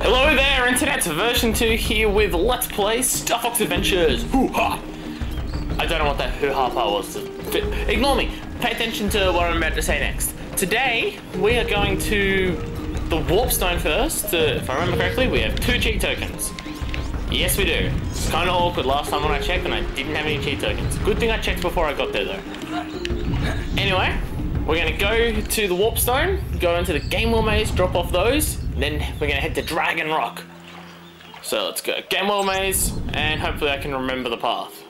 Hello there, Internet version 2 here with Let's Play Star Fox Adventures. Hoo-ha! I don't know what that hoo-ha part was. Ignore me. Pay attention to what I'm about to say next. Today, we are going to the Warp Stone first. Uh, if I remember correctly, we have two cheat tokens. Yes, we do. It's kind of awkward last time when I checked and I didn't have any cheat tokens. Good thing I checked before I got there, though. Anyway, we're going to go to the Warp Stone, go into the Game Wheel Maze, drop off those, then we're to head to Dragon Rock. So let's go. Game Wheel Maze, and hopefully I can remember the path.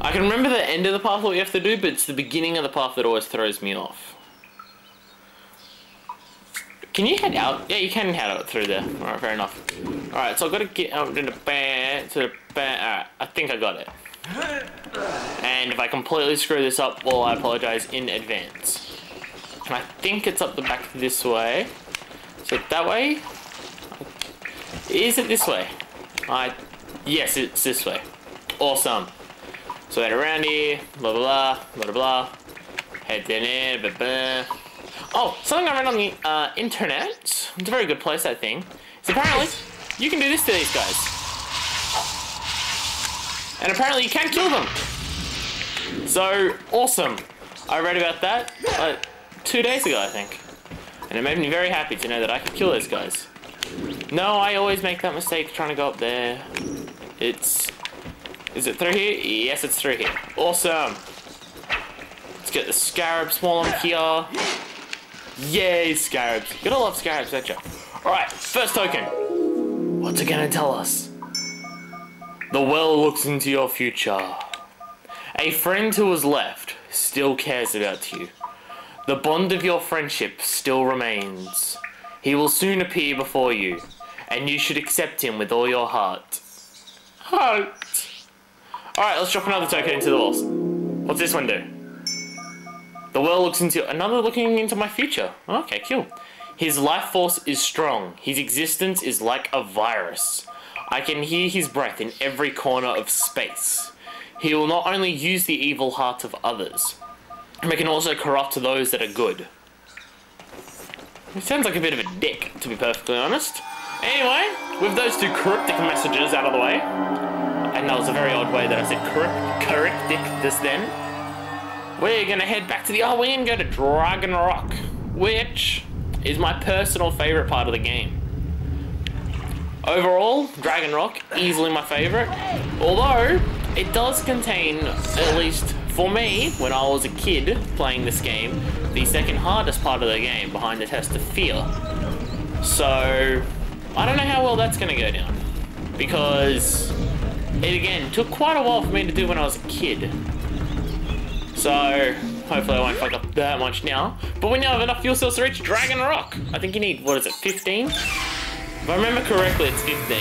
I can remember the end of the path what we have to do, but it's the beginning of the path that always throws me off. Can you head out? Yeah, you can head out through there. Alright, fair enough. Alright, so I've got to get out in the band, to the band. Alright, I think I got it. And if I completely screw this up, well, I apologize in advance. And I think it's up the back this way. So that way? Is it this way? I, yes, it's this way. Awesome. So head around here, blah blah blah, blah blah. Head down there, blah blah. Oh, something I read on the uh, internet, it's a very good place, I think, is apparently you can do this to these guys. And apparently you can kill them. So, awesome. I read about that two days ago, I think. And it made me very happy to know that I could kill those guys. No, I always make that mistake trying to go up there. It's... Is it through here? Yes, it's through here. Awesome. Let's get the scarab swarm here. Yay, scarabs. You gotta love scarabs, don't you? Alright, first token. What's it gonna tell us? The well looks into your future. A friend who was left still cares about you. The bond of your friendship still remains. He will soon appear before you, and you should accept him with all your heart. Heart. Alright, let's drop another token into the walls. What's this one do? The world looks into another looking into my future. Okay, cool. His life force is strong. His existence is like a virus. I can hear his breath in every corner of space. He will not only use the evil hearts of others, but can also corrupt those that are good. He sounds like a bit of a dick, to be perfectly honest. Anyway, with those two cryptic messages out of the way, and that was a very odd way that I said crypt cryptic just then, we're gonna head back to the oh, RV and go to Dragon Rock, which is my personal favorite part of the game. Overall, Dragon Rock, easily my favorite, although it does contain, at least for me, when I was a kid playing this game, the second hardest part of the game behind the test of fear. So, I don't know how well that's gonna go down. Because, it again, took quite a while for me to do when I was a kid. So, hopefully I won't fuck up that much now. But we now have enough fuel cells to reach Dragon Rock. I think you need, what is it, 15? If I remember correctly, it's 15.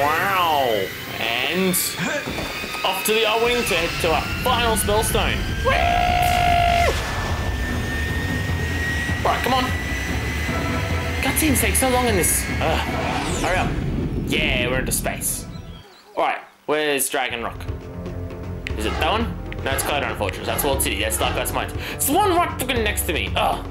Wow. And off to the Arwing to head to our final Spellstone. Right, come on. Cutscenes take so long in this. Ugh. Hurry up. Yeah, we're into space. Alright, where's Dragon Rock? Is it that one? No, it's CloudRunner Fortress. That's Walled City. That's Dark Ice. It's the one right fucking next to me. Ugh.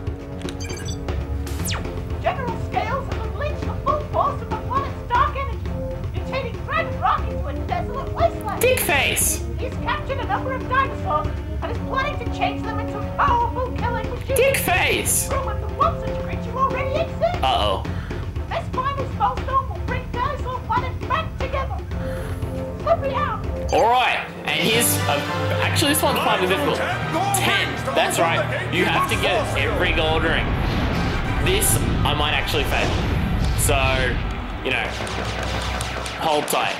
Face. He's captured a number of dinosaurs and is planning to change them into powerful killing machines. Dick face. Rumored that one such creature already exists. Uh-oh. This final will bring dinosaur planet back together. Me out. Alright, and here's, uh, actually this one's probably difficult. 10, that's right, you have to get every gold ring. This, I might actually fail. So, you know, hold tight.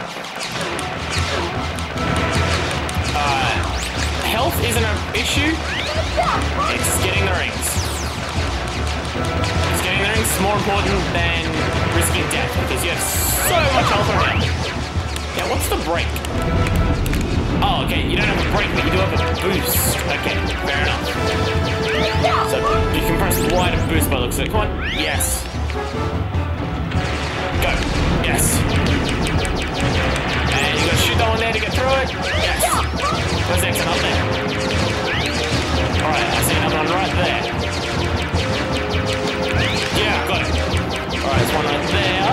Health isn't an issue, it's getting the rings. It's getting the rings is more important than risking death, because you have so much health around. Yeah, what's the break? Oh, okay, you don't have a break, but you do have a boost. Okay, fair enough. So, you can press Y to boost by looks of it. Come on. Yes. Go. Yes. And you gotta shoot that one there to get through it. Yes. Where's the exit up there? Alright, I see another one right there. Yeah, got it. Alright, there's one right there.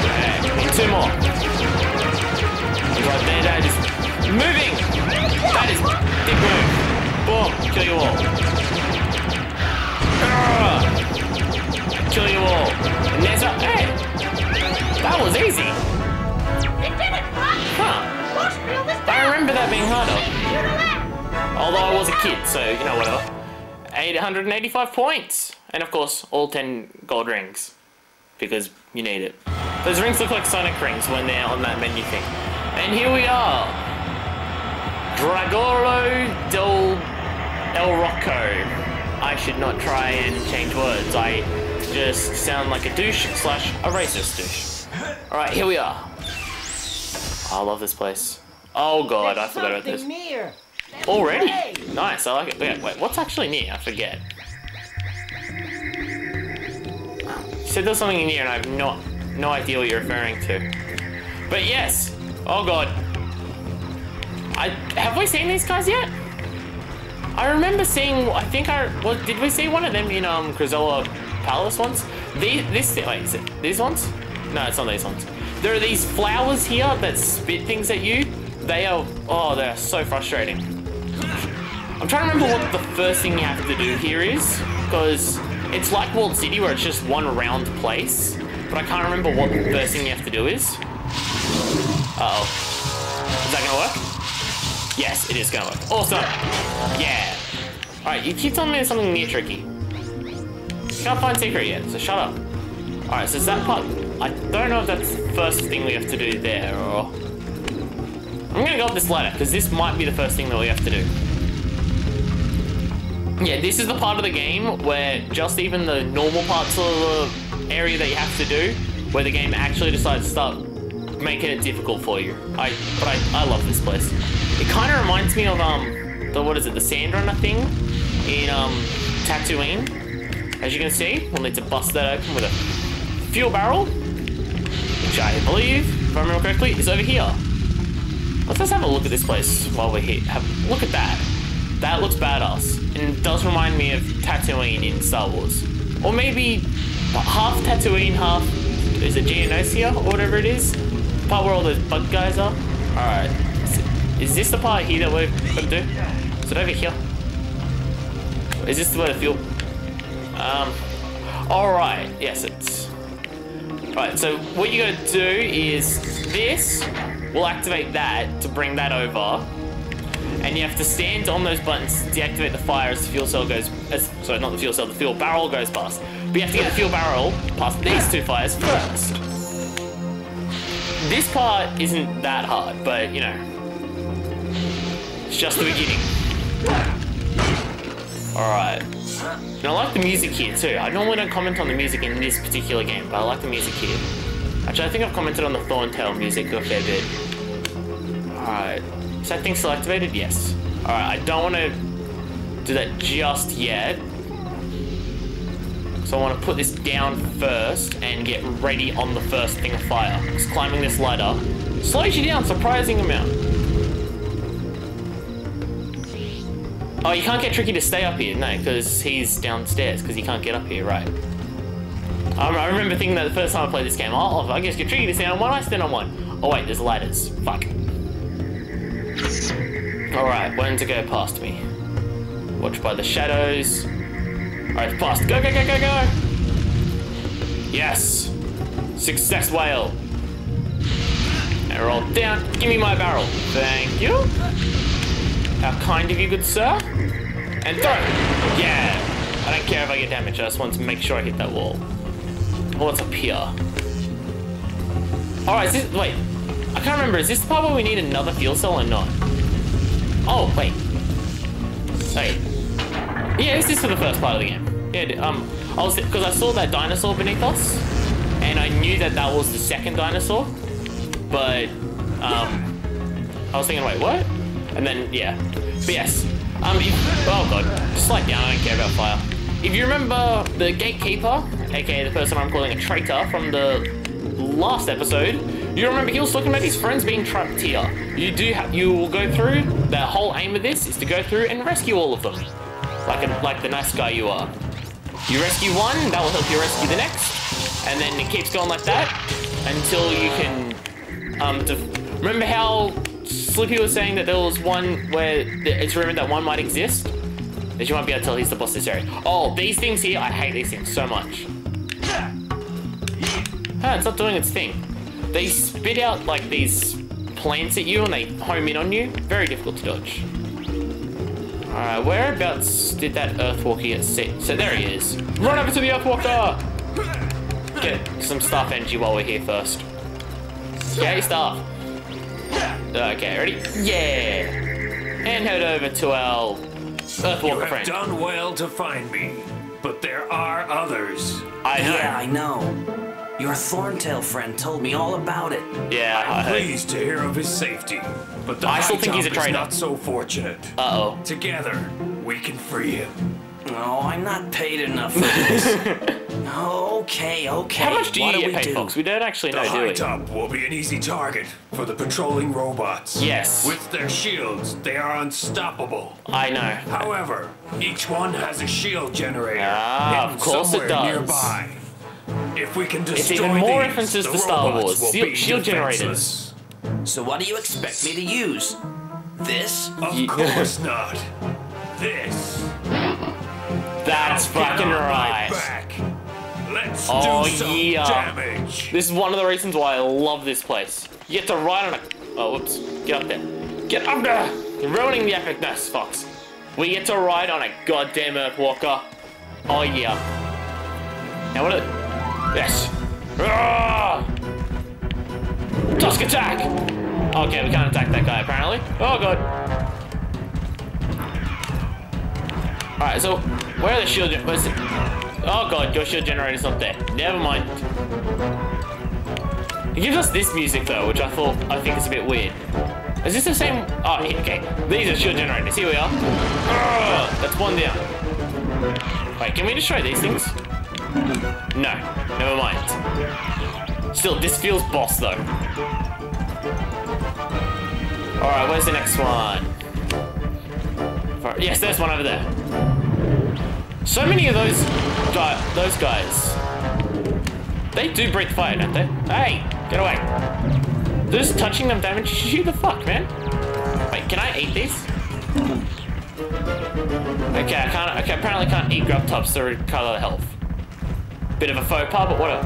Okay, two more. Right there, Dad that is moving! That is big move. Boom, kill you all. Urgh. Kill you all. And there's a, hey! That was easy! It didn't. Huh. I remember that being harder. Although I was a kid, so you know whatever. 885 points! And of course, all 10 gold rings. Because you need it. Those rings look like Sonic rings when they're on that menu thing. And here we are! Dragolo del El Rocco. I should not try and change words. I just sound like a douche slash a racist douche. Alright, here we are. I love this place. Oh god, I forgot about this. near. Already? Nice, I like it. Wait, wait, what's actually near? I forget. You said there's something near and I have no, no idea what you're referring to. But yes! Oh god. I Have we seen these guys yet? I remember seeing, I think I, well, did we see one of them in um, Krazoa Palace once? These, this, wait, is it these ones? No, it's not these ones. There are these flowers here that spit things at you. They are, oh, they're so frustrating. I'm trying to remember what the first thing you have to do here is, because it's like Walled City where it's just one round place, but I can't remember what the first thing you have to do is. Uh oh Is that gonna work? Yes, it is gonna work. Awesome! Yeah! Alright, you keep telling me something near tricky. Can't find secret yet, so shut up. Alright, so is that part... I don't know if that's the first thing we have to do there, or... I'm gonna go up this ladder, because this might be the first thing that we have to do. Yeah, this is the part of the game where just even the normal parts of the area that you have to do, where the game actually decides to start making it difficult for you. I, but I, I love this place. It kind of reminds me of, um, the, what is it, the Sand Runner thing in, um, Tatooine. As you can see, we'll need to bust that open with a fuel barrel, which I believe, if I remember correctly, is over here. Let's just have a look at this place while we're here. Have, look at that. That looks badass. And it does remind me of Tatooine in Star Wars. Or maybe half Tatooine, half... Is it Geonosia or whatever it is? Part where all those bug guys are? Alright. Is, is this the part here that we're gonna do? Is it over here? Is this where the fuel... Um... Alright. Yes, it's... Right, so what you gotta do is this will activate that to bring that over. And you have to stand on those buttons to deactivate the fire as the fuel cell goes, as, sorry, not the fuel cell, the fuel barrel goes past. But you have to get the fuel barrel past these two fires first. This part isn't that hard, but you know, it's just the beginning. Alright. And I like the music here too. I normally don't comment on the music in this particular game, but I like the music here. Actually, I think I've commented on the Thorntail music a fair bit. Alright. Is that thing still activated? Yes. Alright, I don't want to do that just yet. So I want to put this down first and get ready on the first thing of fire. Because climbing this ladder slows you down surprising amount. Oh, you can't get Tricky to stay up here, no, because he's downstairs, because he can't get up here, right. I remember thinking that the first time I played this game, oh, I guess get Tricky to stand on one, I stand on one. Oh wait, there's ladders. Fuck. Alright, when to go past me? Watch by the shadows. Alright, past. Go, go, go, go, go! Yes! Success whale! And roll down. Give me my barrel. Thank you. How kind of you, good sir. And throw! Yeah! I don't care if I get damaged, I just want to make sure I hit that wall. Oh, what's up here? Alright, is this- wait. I can't remember, is this the part where we need another fuel cell or not? Oh, wait. Wait. Yeah, this is for the first part of the game. Yeah, um, I was, because I saw that dinosaur beneath us, and I knew that that was the second dinosaur, but, um, I was thinking, wait, what? And then, yeah. But yes, um, if, oh god, just slide down, I don't care about fire. If you remember the gatekeeper, aka the person I'm calling a traitor from the last episode, you remember he was talking about his friends being trapped here. You do have, you will go through, the whole aim of this is to go through and rescue all of them. Like, a, like the nice guy you are. You rescue one, that will help you rescue the next, and then it keeps going like that until you can, um, remember how Slippy was saying that there was one where it's rumored that one might exist? That you might be able to tell he's the boss this area. Oh, these things here, I hate these things so much. Ah, it's not doing its thing. They spit out like these plants at you and they home in on you. Very difficult to dodge. Alright, whereabouts did that Earthwalker get set? So there he is. Run over to the Earthwalker! Get some staff energy while we're here first. Your staff. Okay, ready? Yeah! And head over to our Earthwalker You have friend. done well to find me, but there are others. I know. Yeah, I know. Your Thorntail friend told me all about it. Yeah, I heard. Pleased to hear of his safety, but the I still High think he's a Top is traitor. not so fortunate. Uh-oh. Together, we can free him. Oh, I'm not paid enough for this. okay, okay. How much do what you do get we paid, do? Fox? We don't actually The know, do High we? Top will be an easy target for the patrolling robots. Yes. With their shields, they are unstoppable. I know. However, each one has a shield generator Ah, of course it does. nearby. If we can destroy even more these, references the to Star robots Wars. will Shield- be shield generators. defenseless. So what do you expect me to use? This? Of course not. This. That's fucking right. back. Let's Oh, do some yeah. damage. This is one of the reasons why I love this place. You get to ride on a. Oh, whoops. Get up there. Get up there! You're ruining the epicness, Fox. We get to ride on a goddamn Earthwalker. Oh, yeah. Now, what are. Yes. Ah! Tusk attack! Okay, we can't attack that guy, apparently. Oh, god. Alright, so, where are the shield. Where's it? Oh, god, your shield generator's not there. Never mind. It gives us this music though, which I thought I think is a bit weird. Is this the same? Oh, okay. These are shield generators. Here we are. That's one down. Wait, can we destroy these things? No, never mind. Still, this feels boss though. All right, where's the next one? Yes, there's one over there. So many of those, guy, those guys. They do breathe fire, don't they? Hey, get away. Does touching them damage you? The fuck, man? Wait, can I eat these? Okay, I can't. Okay, apparently can't eat grub tops to recover health. Bit of a faux pas, but whatever.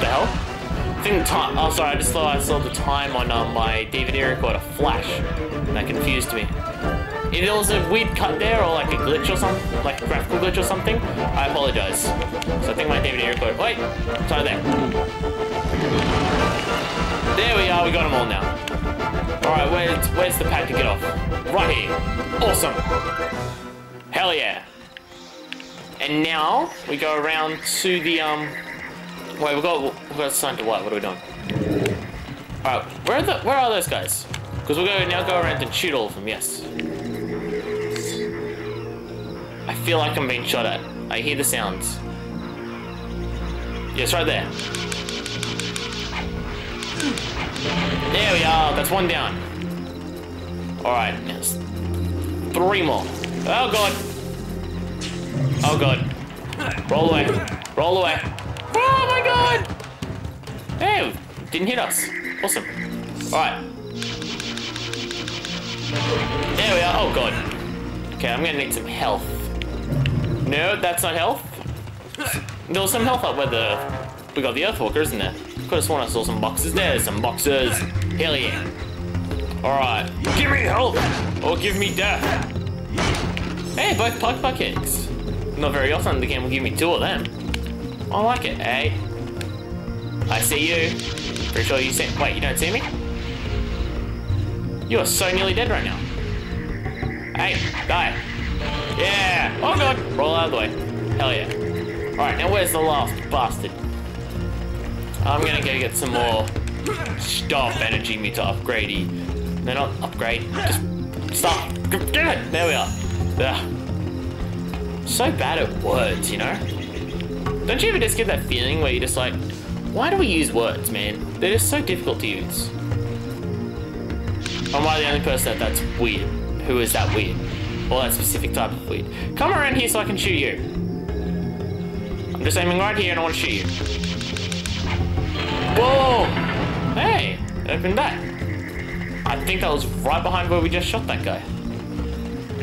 The hell? I think time. Oh, sorry. I just thought I saw the time on um, my DVD recorder flash. That confused me. If there was a weird cut there, or like a glitch or something, like a graphical glitch or something, I apologize. So I think my DVD recorder. Wait, sorry there. There we are. We got them all now. All right, where's where's the pad to get off? Right here. Awesome. Hell yeah. And now we go around to the um. Wait, we've got we've got assigned to what? What are we doing? All right, where are the where are those guys? Because we're going to now go around and shoot all of them. Yes. I feel like I'm being shot at. I hear the sounds. Yes, right there. There we are. That's one down. All right, yes. Three more. Oh god. Oh god. Roll away. Roll away. Oh my god. Hey, didn't hit us. Awesome. All right. There we are. Oh god. Okay, I'm gonna need some health. No, that's not health. There was some health up where the we got the Earthwalker, isn't there? Could have sworn I saw some boxes. There's some boxes. Hell yeah. Alright. Give me health! Or give me death. Hey, both puck eggs. Not very often the game will give me two of them. I like it. Hey. I see you. Pretty sure you see wait, you don't see me? You are so nearly dead right now. Hey, die. Out of the way. Hell yeah. Alright, now where's the last bastard? I'm gonna go get some more staff energy me to upgrade No, not upgrade. Just stop. Get it! There we are. Ugh. So bad at words, you know? Don't you ever just get that feeling where you're just like, why do we use words, man? They're just so difficult to use. Am I the only person that that's weird? Who is that weird? Or that specific type of weird? Come around here so I can shoot you. I'm just aiming right here and I want to shoot you. Whoa! Hey, open that. I think that was right behind where we just shot that guy.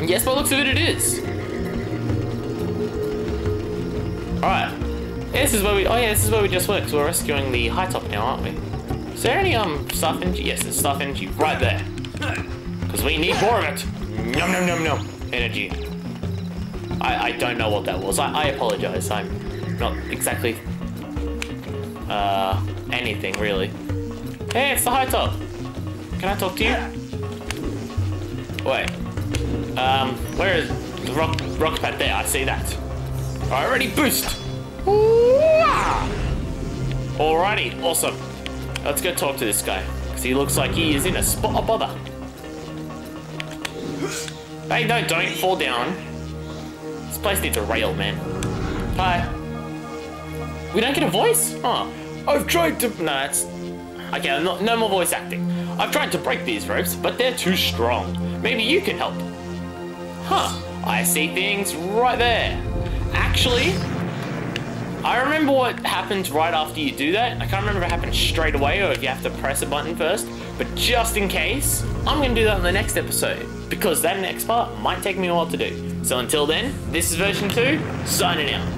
Yes, by looks of it, it is. Alright. This is where we. Oh yeah, this is where we just were. Cause we're rescuing the high top now, aren't we? Is there any um staff energy? Yes, there's staff energy right there. Because we need more of it. Num num num num. Energy. I, I don't know what that was. I, I apologize. I'm not exactly uh anything really. Hey, it's the high top. Can I talk to you? Wait. Um, where is the rock rock pad there? I see that. I Already boost. Alrighty, awesome. Let's go talk to this guy. Because he looks like he is in a spot of bother. Hey, no, don't fall down. This place needs a rail, man. Hi. We don't get a voice? Oh. I've tried to... No, it's... Okay, no, no more voice acting. I've tried to break these ropes, but they're too strong. Maybe you can help. Huh. I see things right there. Actually, I remember what happens right after you do that. I can't remember if it happens straight away or if you have to press a button first. But just in case, I'm going to do that in the next episode. Because that next part might take me a while to do. So until then, this is version 2, signing out.